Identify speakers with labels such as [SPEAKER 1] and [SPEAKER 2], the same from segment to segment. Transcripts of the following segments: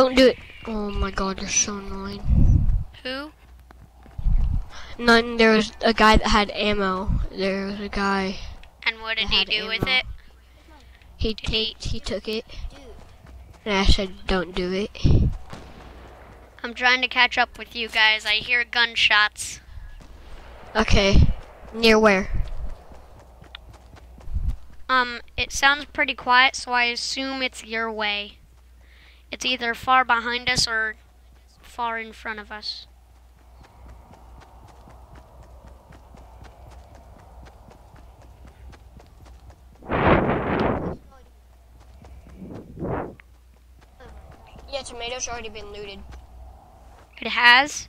[SPEAKER 1] Don't do it. Oh my god, you're so annoying.
[SPEAKER 2] Who?
[SPEAKER 1] None. There was a guy that had ammo. There was a guy.
[SPEAKER 2] And what did he do with it?
[SPEAKER 1] He take. He took it. And I said, don't do it.
[SPEAKER 2] I'm trying to catch up with you guys. I hear gunshots.
[SPEAKER 1] Okay. Near where?
[SPEAKER 2] Um, it sounds pretty quiet, so I assume it's your way. It's either far behind us or far in front of us.
[SPEAKER 1] Yeah, tomatoes already been looted.
[SPEAKER 2] It has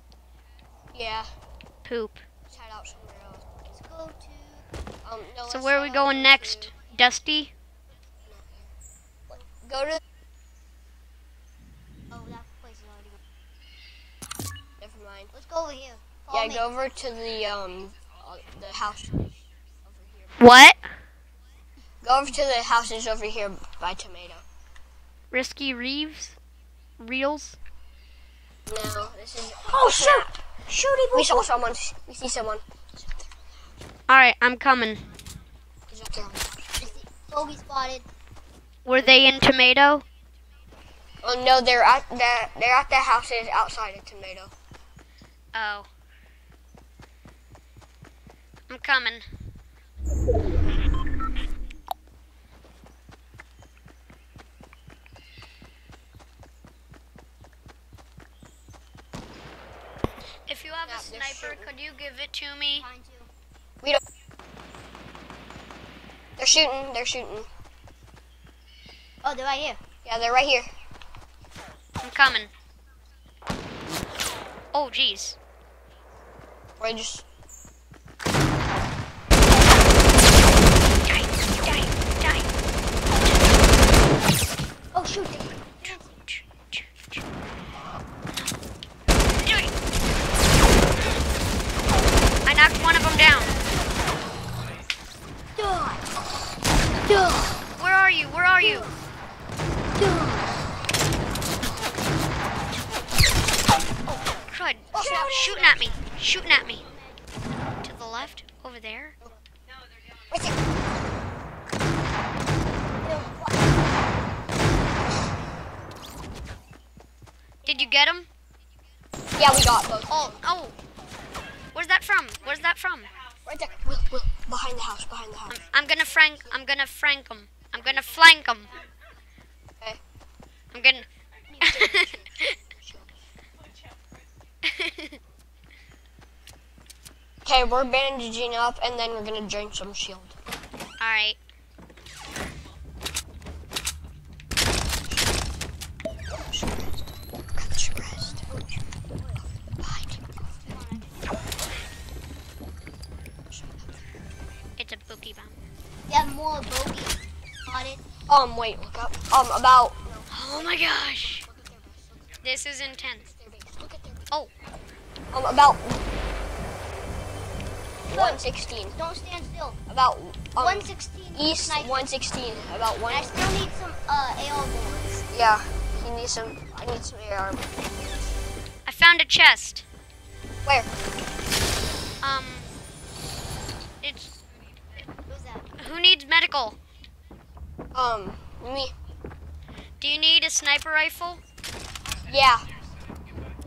[SPEAKER 1] Yeah.
[SPEAKER 2] poop.
[SPEAKER 1] Let's head out somewhere else. Let's go to. Um, no,
[SPEAKER 2] So where are we going next?
[SPEAKER 1] to-
[SPEAKER 2] Dusty?
[SPEAKER 1] Go to.
[SPEAKER 3] Oh, that place is already.
[SPEAKER 1] Never mind.
[SPEAKER 3] Let's go over here. Follow
[SPEAKER 1] Yeah,
[SPEAKER 3] me.
[SPEAKER 1] go over to the um, uh, the house over here.
[SPEAKER 2] What?
[SPEAKER 1] Go over to the houses over here by tomato.
[SPEAKER 2] Risky Reeves? Reels?
[SPEAKER 1] No, this is.
[SPEAKER 3] Oh, shoot! Shooty boy
[SPEAKER 1] We saw someone. We see someone.
[SPEAKER 2] Alright, I'm coming.
[SPEAKER 1] He's up there. on the house.
[SPEAKER 3] Bogey spotted.
[SPEAKER 2] Were they in tomato?
[SPEAKER 1] Oh no, they're at the they're at the houses outside of tomato.
[SPEAKER 2] Oh. I'm coming. If you have
[SPEAKER 1] Yeah,
[SPEAKER 2] a sniper, could you give it to me?
[SPEAKER 1] We don't. They're shooting. They're shooting.
[SPEAKER 3] Oh, they're right here.
[SPEAKER 1] Yeah, they're right here.
[SPEAKER 2] I'm coming. Oh, jeez.
[SPEAKER 1] We're just.
[SPEAKER 2] Die, die, die.
[SPEAKER 3] Oh, shoot!
[SPEAKER 2] I knocked one of them down. Where are you? Where are you?
[SPEAKER 3] Duh.
[SPEAKER 2] Crud. Shooting at me. Shooting at me. To the left? Over there?
[SPEAKER 1] Right there.
[SPEAKER 2] Did you get him?
[SPEAKER 1] Yeah, we got both.
[SPEAKER 2] Oh, oh. Where's that from? Where's that from?
[SPEAKER 1] Right there. Will, Will, behind the house. Behind the house.
[SPEAKER 2] I'm, I'm gonna frank. I'm gonna frank him. I'm gonna flank him.
[SPEAKER 1] Okay.
[SPEAKER 2] I'm gonna.
[SPEAKER 1] Okay, we're bandaging up, and then we're gonna drain some shield.
[SPEAKER 2] All right. It's a boogie bomb.
[SPEAKER 3] You have more bogey spotted.
[SPEAKER 1] Um, wait, look up. Um, about.
[SPEAKER 2] Oh my gosh. This is intense.
[SPEAKER 1] Look at their.
[SPEAKER 2] Oh,
[SPEAKER 1] Um, about. 116.
[SPEAKER 3] Don't stand still.
[SPEAKER 1] About. Um,
[SPEAKER 3] 116
[SPEAKER 1] East
[SPEAKER 3] sniper.
[SPEAKER 1] 116. About one.
[SPEAKER 3] And I still need some uh, AR bullets.
[SPEAKER 1] Yeah, he needs some. I need some AR.
[SPEAKER 2] I found a chest.
[SPEAKER 1] Where?
[SPEAKER 2] Um, it's
[SPEAKER 3] Who's that?
[SPEAKER 2] who needs medical?
[SPEAKER 1] Um, me.
[SPEAKER 2] Do you need a sniper rifle?
[SPEAKER 1] Yeah.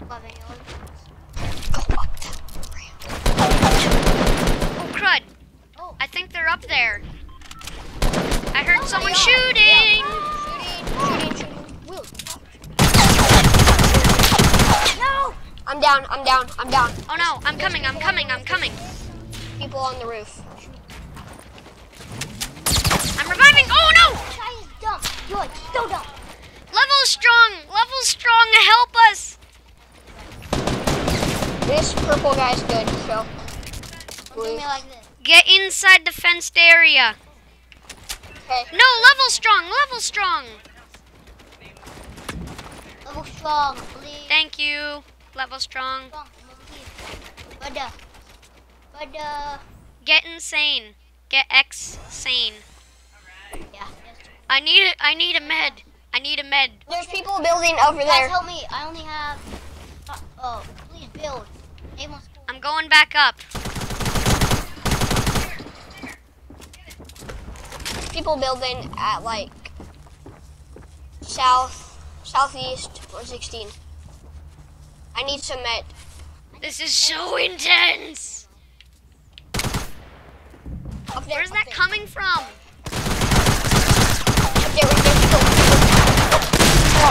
[SPEAKER 3] Love AR.
[SPEAKER 1] Go up the ramp.
[SPEAKER 2] Oh crud!
[SPEAKER 3] Oh.
[SPEAKER 2] I think they're up there. I heard
[SPEAKER 3] Oh,
[SPEAKER 2] someone
[SPEAKER 3] they are.
[SPEAKER 2] shooting.
[SPEAKER 1] Shooting, shooting, shooting.
[SPEAKER 3] No!
[SPEAKER 1] I'm down. I'm down. I'm down.
[SPEAKER 2] Oh no! I'm coming! I'm coming! I'm coming!
[SPEAKER 1] People on the roof.
[SPEAKER 2] I'm reviving! Oh no!
[SPEAKER 3] Try is dumb. You're so dumb.
[SPEAKER 2] Level strong! Level strong! Help us!
[SPEAKER 1] This purple guy's good, so.
[SPEAKER 3] Don't me like this.
[SPEAKER 2] Inside the fenced area.
[SPEAKER 1] Okay.
[SPEAKER 2] No, level strong! Level strong!
[SPEAKER 3] Level strong, please.
[SPEAKER 2] Thank you. Level strong.
[SPEAKER 3] Strong, I'm over here. But uh, uh,
[SPEAKER 2] Get insane. Get X sane.
[SPEAKER 3] yeah.
[SPEAKER 2] I need a, I need a med. I need a med.
[SPEAKER 1] There's people building over
[SPEAKER 3] Guys,
[SPEAKER 1] there.
[SPEAKER 3] help me. I only have. Uh, oh, please build.
[SPEAKER 2] I'm going back up.
[SPEAKER 1] People building at like south, southeast, 116. I need some med.
[SPEAKER 2] This is so intense.
[SPEAKER 1] Up there,
[SPEAKER 2] Where's that
[SPEAKER 1] there,
[SPEAKER 2] coming from?
[SPEAKER 1] Up there, right there. Go, go, go.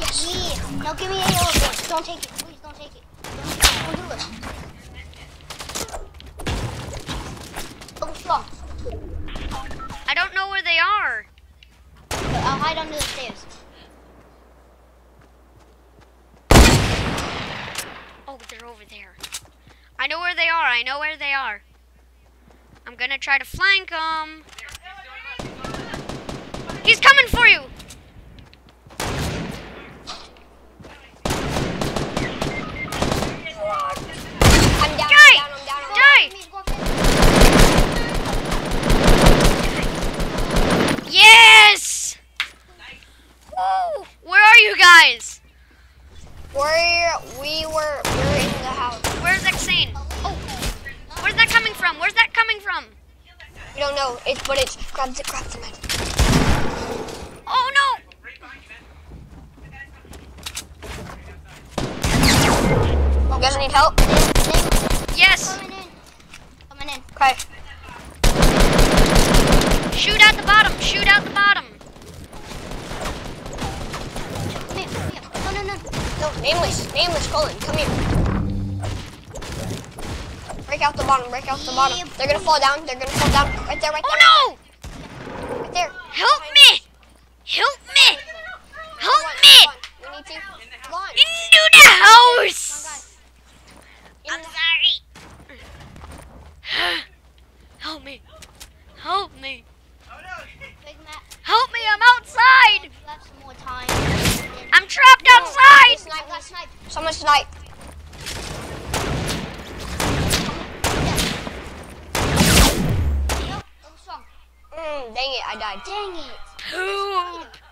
[SPEAKER 3] Yes. Yeah. No, give me a yellow thing. Don't take it. Please don't take it. Don't, don't do it. Hide under the stairs.
[SPEAKER 2] Oh, they're over there. I know where they are. I know where they are. I'm gonna try to flank them. He's coming for you.
[SPEAKER 1] I'm down,
[SPEAKER 2] Die!
[SPEAKER 1] I'm down, I'm down, I'm down.
[SPEAKER 2] Die!
[SPEAKER 3] Enemies going fast.
[SPEAKER 2] Yes! Woo! Where are you guys?
[SPEAKER 1] We're, we were, we were in the house.
[SPEAKER 2] Where's Xane? Oh, where's that coming from? Where's that coming from?
[SPEAKER 1] We don't know, it's, but it's, grab the, grab the med.
[SPEAKER 2] Oh no!
[SPEAKER 1] You guys need help?
[SPEAKER 2] Yes!
[SPEAKER 3] Coming in. Coming in.
[SPEAKER 1] Okay.
[SPEAKER 2] Shoot at the bottom! Shoot at the bottom!
[SPEAKER 3] Come here. Come here. No, no, no.
[SPEAKER 1] No, nameless, nameless, Colin, come here. Break out the bottom, break out the bottom. They're gonna fall down, they're gonna fall down. Right there, right oh, there.
[SPEAKER 2] Oh no!
[SPEAKER 1] Right there.
[SPEAKER 2] Help me! Help me! Help me!
[SPEAKER 1] We need to. Come on.
[SPEAKER 2] Into the house! I'm sorry. Help me. Help me. Help me, I'm outside!
[SPEAKER 3] You have some more time.
[SPEAKER 2] I'm trapped outside!
[SPEAKER 1] Someone snipe.
[SPEAKER 3] Nope. Oh, strong.
[SPEAKER 1] Mm, dang it, I died.
[SPEAKER 3] Dang it.
[SPEAKER 2] Who